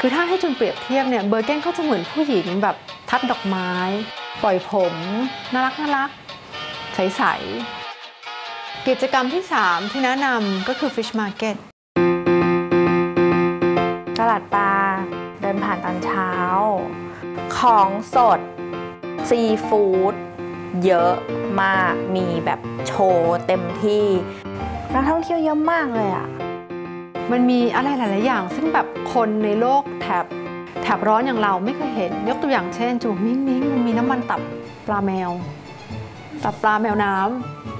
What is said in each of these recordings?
คือถ้าให้จุนเปรียบเทียบเนี่ยเบอร์เกนก็จะเหมือนผู้หญิงแบบทัดดอกไม้ ปล่อยผมน่ารักน่ารักใสๆกิจกรรมที่ 3 ที่แนะนำก็คือ Fish Market ตลาดปลาเดินผ่านตอนเช้า ของสด ซีฟู้ดเยอะมากมีแบบโชว์เต็มที่ นักท่องเที่ยวเยอะมากเลยอะ มันมีอะไรหลาย ๆ อย่าง ซึ่งแบบคนในโลกแถบแถบร้อนอย่างเราไม่เคยเห็น ยกตัวอย่างเช่น จูมิ้งมิ้งมันมีน้ำมันตับปลาแมว ตับปลาแมวน้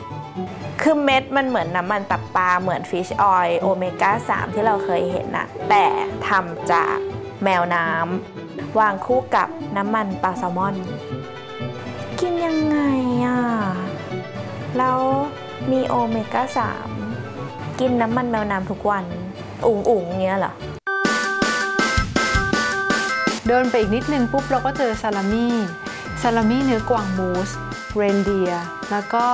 ำคือเม็ดมันเหมือนน้ำมันตับปลาเหมือนฟิชออยล์โอเมก้า 3 ที่เราเคยเห็นอะแต่ทำจากแมวน้ำวางคู่กับน้ำมันปลาแซลมอน กินยังไงอะแล้วมีโอเมก้า 3 กินน้ำมันแมวน้ำทุกวัน อุ๋งอุ๋งๆเงี้ยเหรอเดินไปอีกนิดนึงปุ๊บเราก็เจอซาลามี่ซาลามี่เนื้อกวางมูส เรนเดีย แล้วก็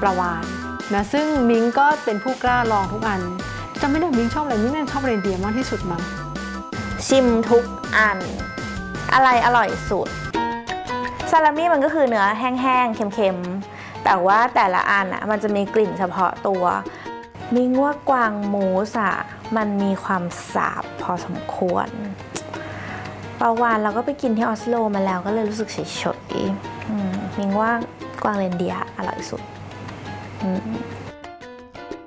ปลาวานนะซึ่งมิงก็เป็นผู้กล้าลองทุกอันจำไม่ได้มิงชอบอะไรมิงน่าจะชอบเรนเดียมากที่สุดมั้งชิมทุกอัน อะไรอร่อยสุดซาลามี่มันก็คือเนื้อแห้งๆเค็มๆ แต่ว่าแต่ละอันอะมันจะมีกลิ่นเฉพาะตัว มิงว่ากวางหมูสอะ มันมีความสาบพอสมควรปลาวานเราก็ไปกินที่ออสโลมาแล้วก็เลยรู้สึกเฉยๆอืมมิงว่ากวางเรนเดียร์อร่อยสุดอืม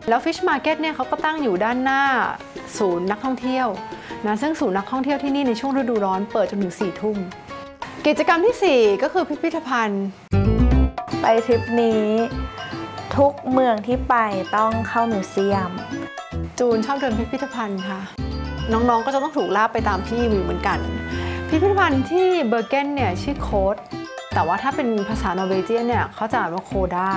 แล้ว Fish Market เนี่ยเขาก็ตั้งอยู่ด้านหน้าศูนย์นักท่องเที่ยวนะซึ่งศูนย์นักท่องเที่ยวที่นี่ในช่วงฤดูร้อนเปิดจนถึง4ี่ทุ่ม กิจกรรมทีสี่4 ก็คือพิพิธภัณฑ์ ไปทริปนี้ ทุกเมืองที่ไปต้องเข้า museum จูนชอบเดินพิพิธภัณฑ์ค่ะ น้องๆก็จะต้องถูกลากไปตามพี่วิวเหมือนกัน พิพิธภัณฑ์ที่เบอร์เกนเนี่ยชื่อ KODE แต่ว่าถ้าเป็นภาษานอร์เวเจียนเนี่ยเขาจะอ่านว่าโคดา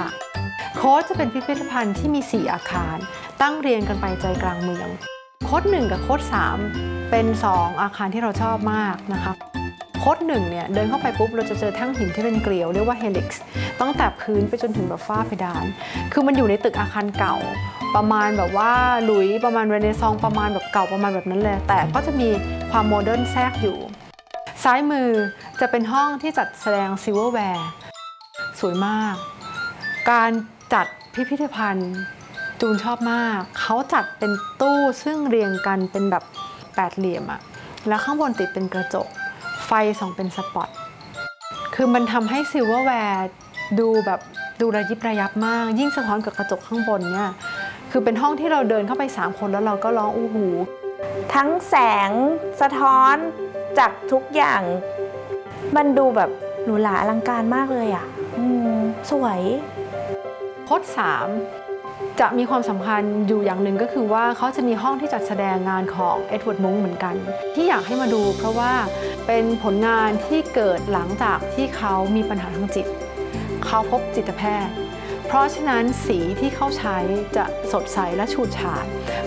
KODE จะเป็นพิพิธภัณฑ์ที่มี 4 อาคาร ตั้งเรียงกันไปใจกลางเมือง KODE 1กับ KODE 3เป็น 2 อาคารที่เราชอบมากนะคะ KODE หนึ่งเนี่ยเดินเข้าไปปุ๊บเราจะเจอแท่งหินที่เป็นเกลียวเรียกว่า helix ตั้งแต่พื้นไปจนถึงแบบฝ้าเพดาน คือมันอยู่ในตึกอาคารเก่า ประมาณแบบว่าหลุยส์ ประมาณเรเนซองประมาณแบบเก่าประมาณแบบนั้นเลย แต่ก็จะมีความ modern แทรกอยู่ ซ้ายมือจะเป็นห้องที่จัดแสดง silverwareสวยมาก การจัดพิพิธภัณฑ์จูนชอบมาก เขาจัดเป็นตู้ซึ่งเรียงกันเป็นแบบแปดเหลี่ยมอะแล้วข้างบนติดเป็นกระจก ไฟส่องเป็น spot คือมันทำให้ silverware ดูแบบดูระยิบระยับมาก ยิ่งสะท้อนกับกระจกข้างบนเนี่ย คือเป็นห้องที่เราเดินเข้าไป 3 คนแล้วเราก็ร้องอู้หู ทั้งแสงสะท้อนจากทุกอย่าง มันดูแบบหรูหราอลังการมากเลยอะสวยโคด3จะมีความสำคัญอยู่อย่างหนึ่งก็คือว่าเขาจะมีห้องที่จัดแสดงงานของเอ็ดเวิร์ดมงเหมือนกัน ที่อยากให้มาดูเพราะว่า เป็นผลงานที่เกิดหลังจากที่เขามีปัญหาทางจิต เขาพบจิตแพทย์ เพราะฉะนั้นสีที่เขาใช้จะสดใสและฉูดฉาด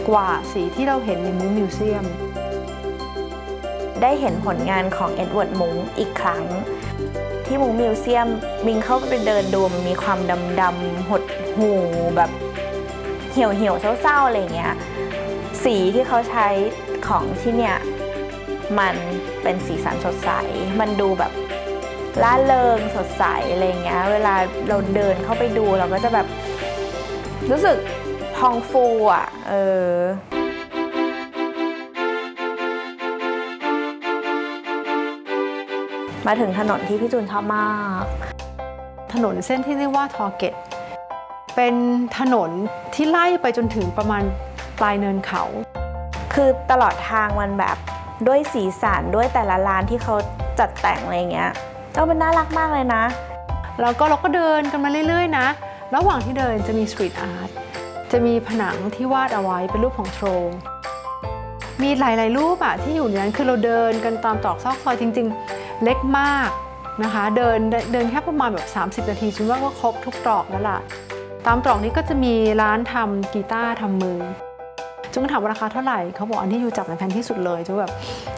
กว่าสีที่เราเห็นใน Munch Museum ได้เห็นผลงานของ Edvard Munch อีกครั้ง ที่ Munch Museum มิงเข้าไปเดินดูมันมีความดำดำหดหู่แบบเหี่ยวเหี่ยวเศร้าๆอะไรเงี้ยสีที่เขาใช้ของที่เนี่ย มันเป็นสีสันสดใส มันดูแบบร่าเริงสดใสอะไรอย่างเงี้ย เวลาเราเดินเข้าไปดูเราก็จะแบบ รู้สึกพองฟูอะ เออมาถึงถนนที่พี่จูนชอบมาก ถนนเส้นที่เรียกว่าทอเกตเป็นถนนที่ไล่ไปจนถึงประมาณปลายเนินเขา คือตลอดทางมันแบบ ด้วยสีสันด้วยแต่ละร้านที่เขาจัดแต่งอะไรเงี้ยเออมันน่ารักมากเลยนะ แล้วก็เราก็เดินกันมาเรื่อยๆนะ ระหว่างที่เดินจะมีสตรีทอาร์ตจะมีผนังที่วาดเอาไว้เป็นรูปของโทรมีหลายๆรูปอะที่อยู่ในนั้นคือเราเดินกันตามตรอกซอกซอยจริง ๆ เล็กมากนะคะ เดินเดินแค่ประมาณแบบ 30 นาทีฉันว่าก็ครบทุกตรอกแล้วล่ะ ตามตรอกนี้ก็จะมีร้านทำกีตาร์ทำมือ จุงก็ถามว่าราคาเท่าไหร่เขาบอกอันที่อยู่จับในแพงที่สุดเลยจุงแบบ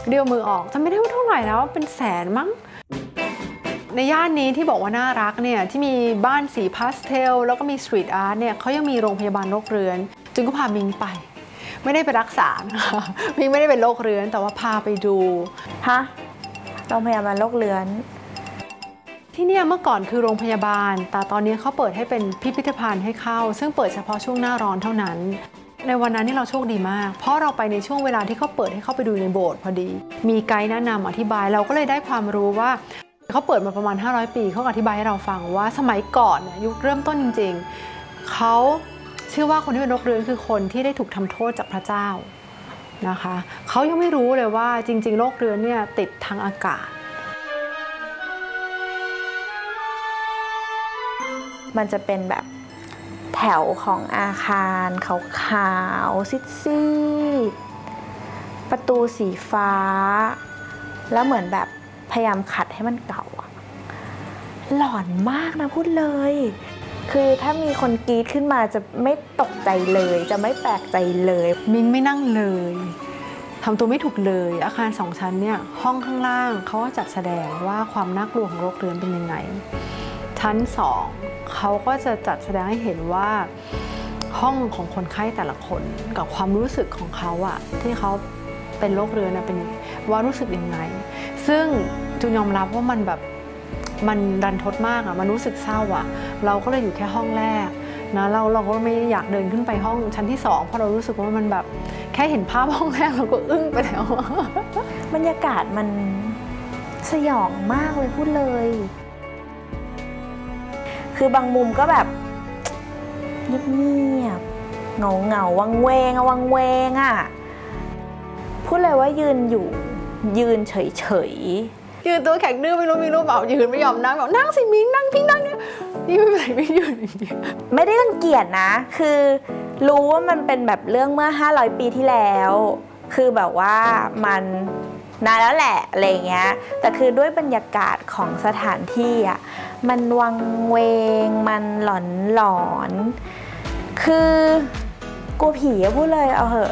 เดียวมือออกจำไม่ได้ว่าเท่าไหร่แล้วเป็นแสนมั้งในย่านนี้ที่บอกว่าน่ารักเนี่ยที่มีบ้านสีพาสเทลแล้วก็มี street art เนี่ยเขายังมีโรงพยาบาลโรคเรื้อน จูนก็พามิงไป ไม่ได้ไปรักษานะคะมิงไม่ได้เป็นโรคเรื้อน แต่ว่าพาไปดูฮะโรงพยาบาลโรคเรื้อน ที่เนี่ยเมื่อก่อนคือโรงพยาบาล แต่ตอนนี้เขาเปิดให้เป็นพิพิธภัณฑ์ให้เข้า ซึ่งเปิดเฉพาะช่วงหน้าร้อนเท่านั้น ในวันนั้นนี่เราโชคดีมาก เพราะเราไปในช่วงเวลาที่เขาเปิดให้เข้าไปดูในโบสถ์พอดี มีไกด์แนะนำอธิบายเราก็เลยได้ความรู้ว่าเขาเปิดมาประมาณ 500 ปีเขาอธิบายให้เราฟังว่าสมัยก่อนยุคเริ่มต้นจริง ๆเขาเชื่อว่าคนที่เป็นโรคเรื้อนคือคนที่ได้ถูกทำโทษจากพระเจ้านะคะเขายังไม่รู้เลยว่าจริง ๆ โรคเรื้อนเนี่ยติดทางอากาศ มันจะเป็นแบบ แถวของอาคารขาวๆซีดๆประตูสีฟ้า แล้วเหมือนแบบพยายามขัดให้มันเก่าอะหลอนมากนะพูดเลย คือถ้ามีคนกรีดขึ้นมาจะไม่ตกใจเลย จะไม่แปลกใจเลย มิ้งไม่นั่งเลยทำตัวไม่ถูกเลย อาคารสองชั้นเนี่ยห้องข้างล่างเขาก็จัดแสดงว่าความน่ากลัวของโรคเรื้อนเป็นยังไง ชั้นสอง เขาก็จะจัดแสดงให้เห็นว่าห้องของคนไข้แต่ละคนกับความรู้สึกของเขาอะที่เขาเป็นโรคเรื้อนนะเป็นว่ารู้สึกยังไง ซึ่งจูนยอมรับว่ามันแบบมันรันทดมากอะมันรู้สึกเศร้าอะเราก็เลยอยู่แค่ห้องแรกนะเราเราก็ไม่อยากเดินขึ้นไปห้องชั้นที่สองเพราะเรารู้สึกว่ามันแบบแค่เห็นภาพห้องแรกเราก็อึ้งไปแล้วบรรยากาศมันสยองมากเลยพูดเลย คือบางมุมก็แบบเงียบๆเงาเงาๆวังเวงอะวังเวงอะพูดเลยว่ายืนอยู่ยืนเฉยยืนตัวแข็งดื้อไม่รู้มีรูปเปล่ายืนไม่ยอมนั่งแบบนั่งสิมิ้งนั่งพี่นั่งเนี่ยนี่ไม่เป็นไรไม่ยืนอย่างเดียวๆไม่ได้รังเกียจนะ คือรู้ว่ามันเป็นแบบเรื่องเมื่อ 500 ปีที่แล้ว คือแบบว่ามันนานแล้วแหละอะไรเงี้ย แต่คือด้วยบรรยากาศของสถานที่อะ มันวังเวง มันหลอนหลอน คือกลัวผีอะพูดเลยเอาเหอะ